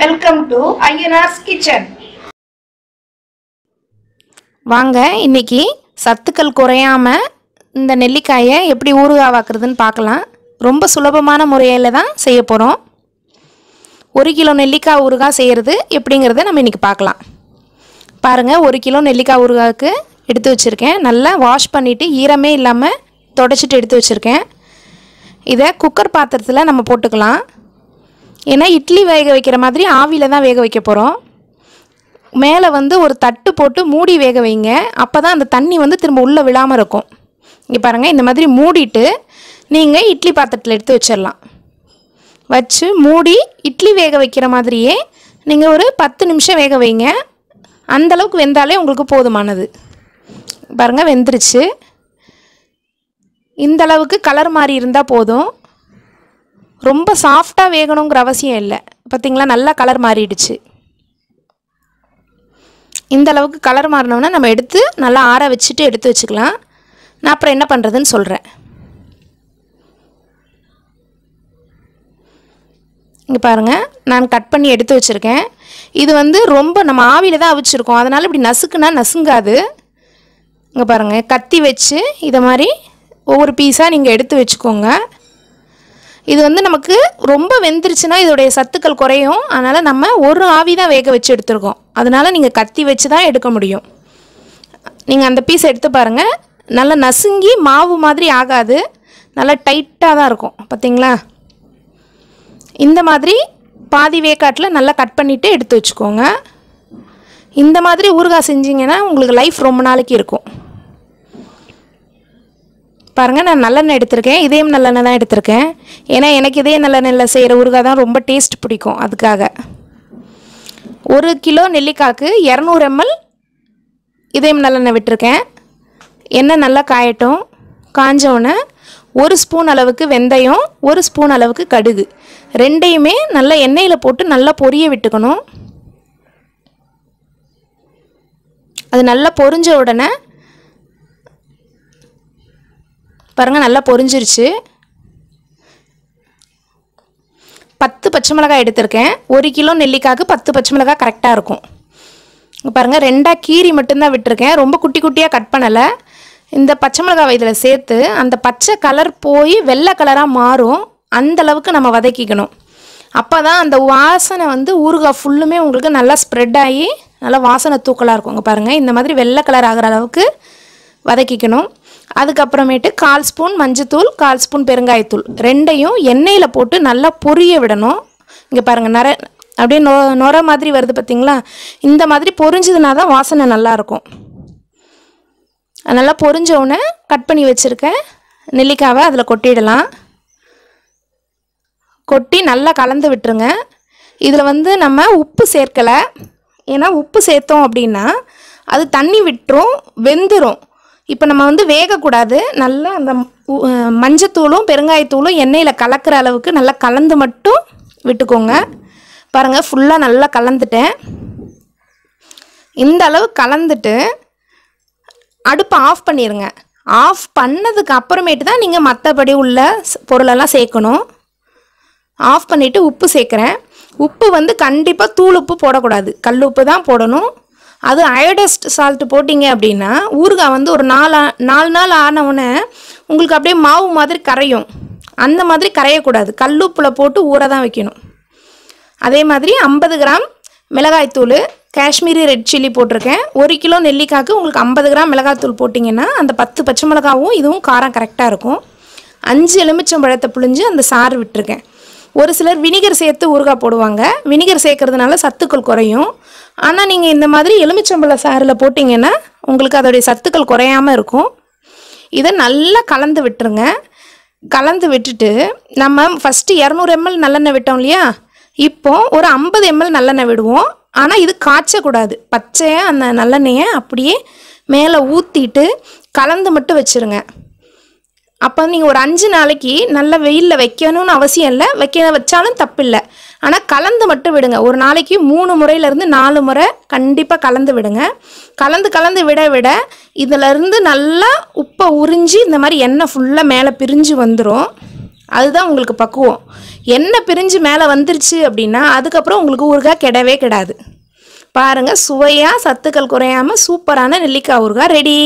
Welcome to Ayyanar's kitchen வாங்க இன்னைக்கு சத்துக்கள் குறையாம இந்த நெல்லிக்காயை எப்படி ஊறுகாவாக்குறதுன்னு பார்க்கலாம். ரொம்ப சுலபமான முறையில் தான் செய்ய போகிறோம் ஒரு கிலோ நெல்லிக்காய் ஊறுகாய் செய்கிறது எப்படிங்கிறத நம்ம இன்றைக்கி பார்க்கலாம். பாருங்கள் ஒரு கிலோ நெல்லிக்காய் ஊறுகாய்க்கு எடுத்து வச்சுருக்கேன். நல்லா வாஷ் பண்ணிவிட்டு ஈரமே இல்லாமல் தொடச்சிட்டு எடுத்து வச்சுருக்கேன். இதை குக்கர் பாத்திரத்தில் நம்ம போட்டுக்கலாம். ஏன்னா இட்லி வேக வைக்கிற மாதிரி ஆவியில் தான் வேக வைக்க போகிறோம் மேலே வந்து ஒரு தட்டு போட்டு மூடி வேக வைங்க. அப்போ தான் அந்த தண்ணி வந்து திரும்ப உள்ளே விழாமல் இருக்கும். இங்கே பாருங்கள் இந்த மாதிரி மூடிட்டு நீங்கள் இட்லி பாத்திரத்தில் எடுத்து வச்சிடலாம் வச்சு மூடி இட்லி வேக வைக்கிற மாதிரியே நீங்கள் ஒரு பத்து நிமிஷம் வேக வைங்க. அந்தளவுக்கு வெந்தாலே உங்களுக்கு போதுமானது. பாருங்கள் வெந்துருச்சு. இந்தளவுக்கு கலர் மாறி இருந்தால் போதும். ரொம்ப சாஃப்டாக வேகணுங்கிற அவசியம் இல்லை. பார்த்திங்களா நல்லா கலர் மாறிடுச்சு. இந்த அளவுக்கு கலர் மாறினோன்னா நம்ம எடுத்து நல்லா ஆற வச்சுட்டு எடுத்து வச்சுக்கலாம். நான் அப்புறம் என்ன பண்ணுறதுன்னு சொல்கிறேன் இங்கே பாருங்கள் நான் கட் பண்ணி எடுத்து வச்சுருக்கேன். இது வந்து ரொம்ப நம்ம ஆவியில் தான் அவிச்சிருக்கோம். அதனால் இப்படி நசுக்குனா நசுங்காது. இங்கே பாருங்கள் கத்தி வச்சு இதை மாதிரி ஒவ்வொரு பீஸாக நீங்கள் எடுத்து வச்சுக்கோங்க. இது வந்து நமக்கு ரொம்ப வெந்துருச்சுன்னா இதோடைய சத்துக்கள் குறையும். அதனால் நம்ம ஒரு ஆவி தான் வேக வச்சு எடுத்துருக்கோம். அதனால் நீங்கள் கத்தி வச்சு தான் எடுக்க முடியும். நீங்கள் அந்த பீஸ் எடுத்து பாருங்கள் நல்லா நசுங்கி மாவு மாதிரி ஆகாது. நல்லா டைட்டாக தான் இருக்கும். பார்த்தீங்களா இந்த மாதிரி பாதி வேக்காட்டில் நல்லா கட் பண்ணிவிட்டு எடுத்து வச்சுக்கோங்க. இந்த மாதிரி ஊறுகாய் செஞ்சீங்கன்னா உங்களுக்கு லைஃப் ரொம்ப நாளைக்கு இருக்கும். பாருங்கள் நான் நல்லெண்ணெய் எடுத்திருக்கேன். இதயம் நல்லெண்ணெய் தான் எடுத்திருக்கேன். ஏன்னா எனக்கு இதே நல்லெண்ணெயில் செய்கிற ஊறுகாய் தான் ரொம்ப டேஸ்ட் பிடிக்கும் அதுக்காக. ஒரு கிலோ நெல்லிக்காய்க்கு இரநூறு எம்எல் இதயம் நல்லெண்ணெய் விட்டுருக்கேன். எண்ணெய் நல்லா காயட்டும். காஞ்சோடனே ஒரு ஸ்பூன் அளவுக்கு வெந்தயம் ஒரு ஸ்பூன் அளவுக்கு கடுகு. ரெண்டையுமே நல்லா எண்ணெயில் போட்டு நல்லா பொரிய விட்டுக்கணும். அது நல்லா பொரிஞ்ச உடனே பாருங்கள் நல்லா பொரிஞ்சிருச்சு. பத்து பச்சை மிளகாய் எடுத்திருக்கேன். ஒரு கிலோ நெல்லிக்காய்க்கு பத்து பச்சை மிளகாய் கரெக்டாக இருக்கும். பாருங்கள் ரெண்டாக கீரி மட்டும்தான் விட்டுருக்கேன். ரொம்ப குட்டி குட்டியாக கட் பண்ணலை. இந்த பச்சை மிளகாய் இதில் சேர்த்து அந்த பச்சை கலர் போய் வெள்ளை கலராக மாறும். அந்தளவுக்கு நம்ம வதக்கிக்கணும். அப்போ தான் அந்த வாசனை வந்து ஊறுகாய் ஃபுல்லுமே உங்களுக்கு நல்லா ஸ்ப்ரெட் ஆகி நல்லா வாசனை தூக்கலாக இருக்கும். பாருங்கள் இந்த மாதிரி வெள்ளை கலர் ஆகிற அளவுக்கு வதக்கிக்கணும். அதுக்கப்புறமேட்டு கால் ஸ்பூன் மஞ்சத்தூள் கால் ஸ்பூன் பெருங்காயத்தூள். ரெண்டையும் எண்ணெயில் போட்டு நல்லா பொரிய விடணும். இங்கே பாருங்கள் நிற அப்படியே நொ நொற மாதிரி வருது பார்த்தீங்களா இந்த மாதிரி பொரிஞ்சதுனா தான் வாசனை நல்லாயிருக்கும் நல்லா பொரிஞ்ச கட் பண்ணி வச்சுருக்கேன் நெல்லிக்காவை அதில் கொட்டிடலாம். கொட்டி நல்லா கலந்து விட்டுருங்க. இதில் வந்து நம்ம உப்பு சேர்க்கலை. ஏன்னா உப்பு சேர்த்தோம் அப்படின்னா அது தண்ணி விட்டுரும் வெந்துடும் இப்போ நம்ம வந்து வேகக்கூடாது. நல்லா அந்த மஞ்சத்தூளும் பெருங்காயத்தூளும் எண்ணெயில் கலக்கிற அளவுக்கு நல்லா கலந்து மட்டும் விட்டுக்கோங்க. பாருங்கள் ஃபுல்லாக நல்லா கலந்துட்டேன். இந்த அளவு கலந்துட்டு அடுப்பை ஆஃப் பண்ணிடுங்க ஆஃப் பண்ணதுக்கு அப்புறமேட்டு தான் நீங்கள் மற்றபடி உள்ள பொருளெல்லாம் சேர்க்கணும். ஆஃப் பண்ணிவிட்டு உப்பு சேர்க்குறேன். உப்பு வந்து கண்டிப்பாக தூள் உப்பு போடக்கூடாது. கல் உப்பு தான் போடணும். அது அயோடஸ்ட் சால்ட்டு போட்டிங்க அப்படின்னா ஊறுகாய் வந்து ஒரு நாலு ஆ- நாலு நாள் ஆனவுடனே உங்களுக்கு அப்படியே மாவு மாதிரி கரையும். அந்த மாதிரி கரையக்கூடாது. கல்லுப்பில் போட்டு ஊற தான் வைக்கணும். அதே மாதிரி ஐம்பது கிராம் மிளகாய்த்தூள் காஷ்மீரி ரெட் சில்லி போட்டிருக்கேன். ஒரு கிலோ நெல்லிக்காய்க்கு உங்களுக்கு ஐம்பது கிராம் மிளகாய்த்தூள் போட்டிங்கன்னா அந்த பத்து பச்சை மிளகாவும் இதுவும் காரம் கரெக்டாக இருக்கும். அஞ்சு எலுமிச்சம்பழத்தை புழிஞ்சு அந்த சாறு விட்டுருக்கேன். ஒரு சிலர் வினிகர் சேர்த்து ஊறுகாய் போடுவாங்க. வினிகர் சேர்க்கறதுனால சத்துக்கள் குறையும். ஆனால் நீங்கள் இந்த மாதிரி எலுமிச்சம்பழ சாறில் போட்டிங்கன்னா உங்களுக்கு அதோடைய சத்துக்கள் குறையாமல் இருக்கும். இதை நல்லா கலந்து விட்டுருங்க. கலந்து விட்டுட்டு நம்ம ஃபஸ்ட்டு இரநூறு எம்எல் நல்லெண்ணெய் விட்டோம் இல்லையா? இப்போ ஒரு ஐம்பது எம்எல் நல்லெண்ணெய் விடுவோம். ஆனால் இது காய்ச்சக்கூடாது. பச்சையாக அந்த நல்லெண்ணெயை அப்படியே மேலே ஊற்றிட்டு கலந்து மட்டும் வச்சுருங்க. அப்போ நீங்கள் ஒரு அஞ்சு நாளைக்கு நல்ல வெயிலில் வைக்கணும்னு அவசியம் இல்லை. வைக்க வச்சாலும் தப்பில்லை. ஆனால் கலந்து மட்டும் விடுங்க. ஒரு நாளைக்கு மூணு முறையிலேருந்து நாலு முறை கண்டிப்பாக கலந்து விடுங்க. கலந்து கலந்து விட விட இதிலருந்து நல்லா உப்பை உறிஞ்சி இந்த மாதிரி எண்ணெய் ஃபுல்லாக மேலே பிரிஞ்சு வந்துடும் அதுதான் உங்களுக்கு பக்குவம். எண்ணெய் பிரிஞ்சு மேலே வந்துருச்சு அப்படின்னா அதுக்கப்புறம் உங்களுக்கு ஊறுகாய் கெடவே கிடாது. பாருங்கள் சுவையாக சத்துக்கள் குறையாமல் சூப்பரான நெல்லிக்காய் ஊறுகாய் ரெடி